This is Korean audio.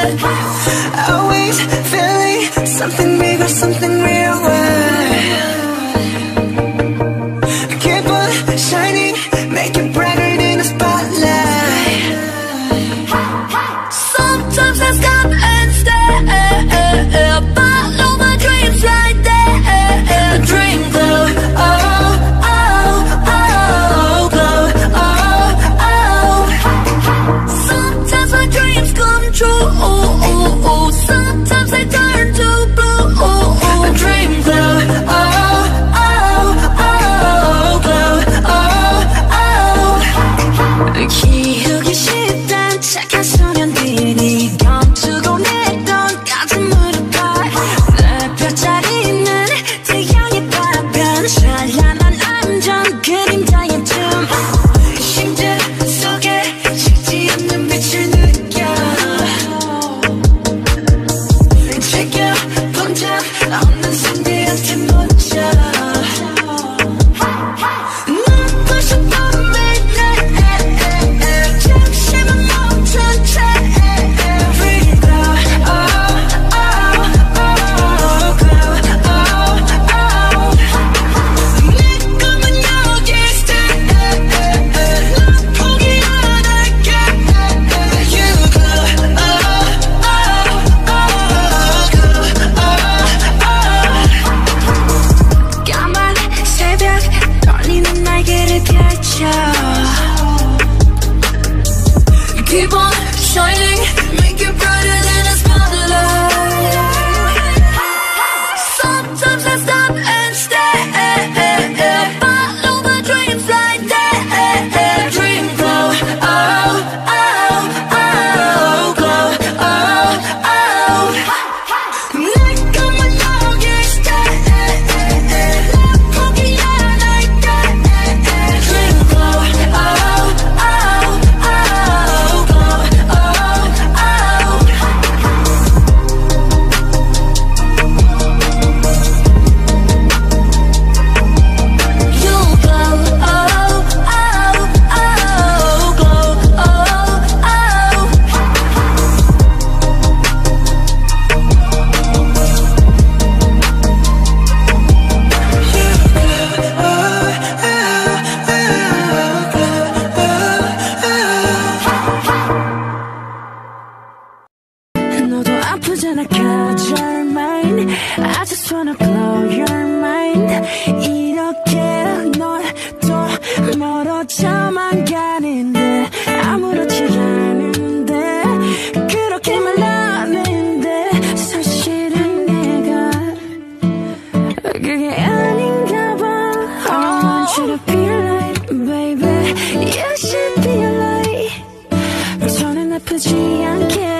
Always feeling something bigger, something 아프잖아 Cause you're mine I just wanna blow your mind 이렇게 널또 멀어져만 가는데 아무렇지 않은데 그렇게 말하는데 사실은 내가 그게 아닌가 봐 I want you to be right baby You should be right 저는 아프지 않게